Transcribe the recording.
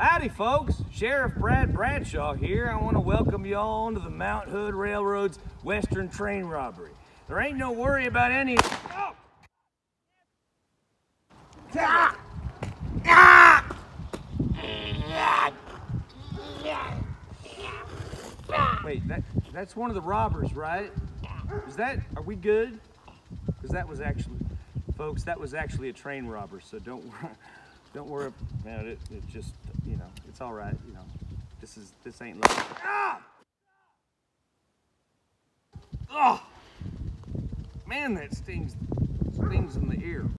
Howdy, folks. Sheriff Brad Bradshaw here. I want to welcome you all to the Mount Hood Railroad's Western train robbery. There ain't no worry about any. Oh! Ah! Ah! Wait, that that's one of the robbers, right? Is that? Are we good? Because that was actually, folks, that was actually a train robber. So don't wor- don't worry. Man, it, it just you know it's all right. You know, this is this ain't like. Ah! Oh! Man, that stings stings in the ear.